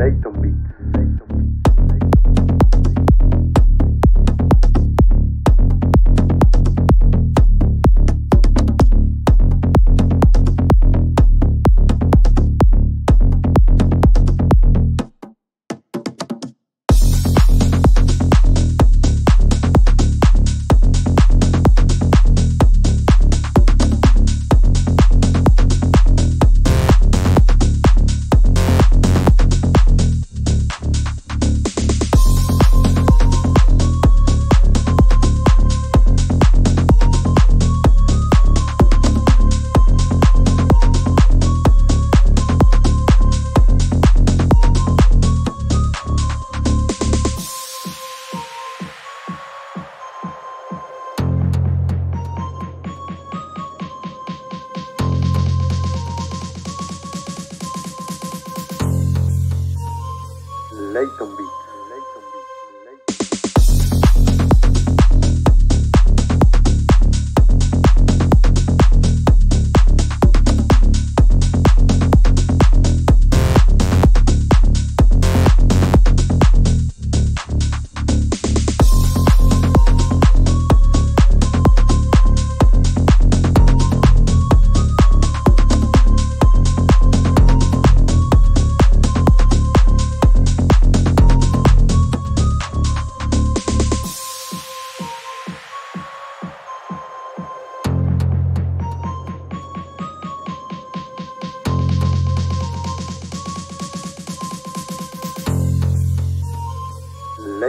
Leighton Beat. Leighton Beach.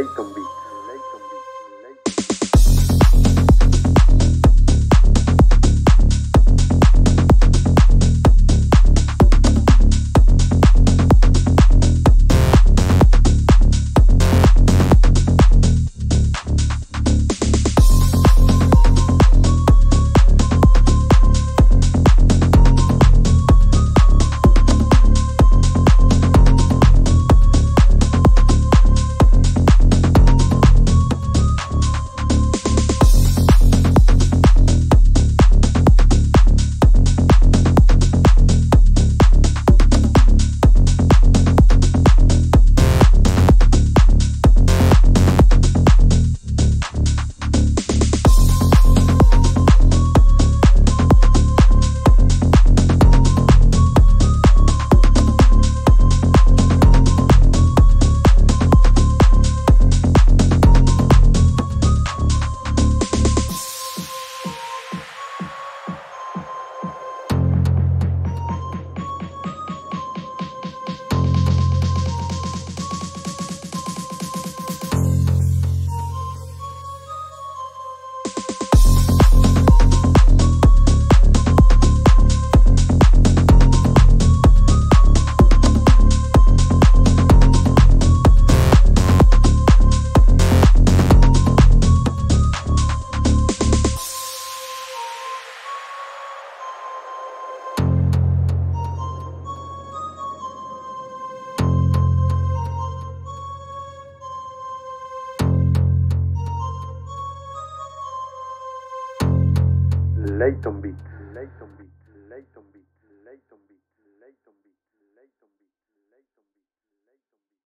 Leighton Leighton Beat. Leighton Beat.